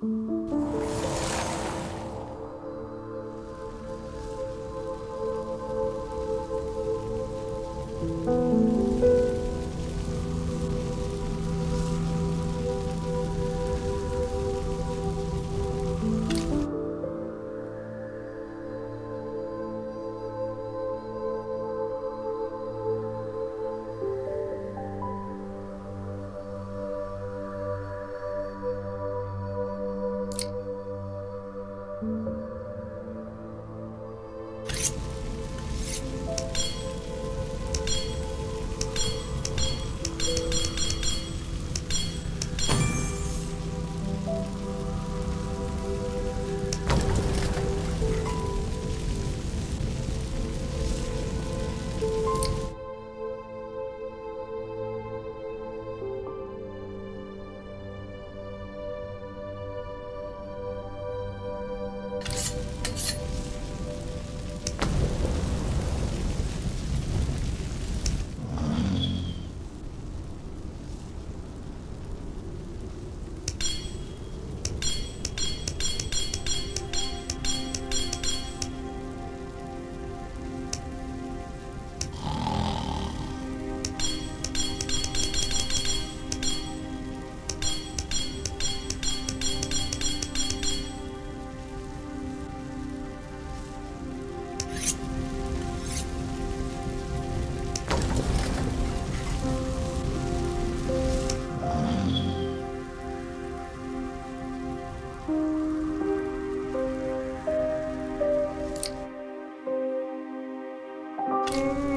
Thank you. Thank you. Música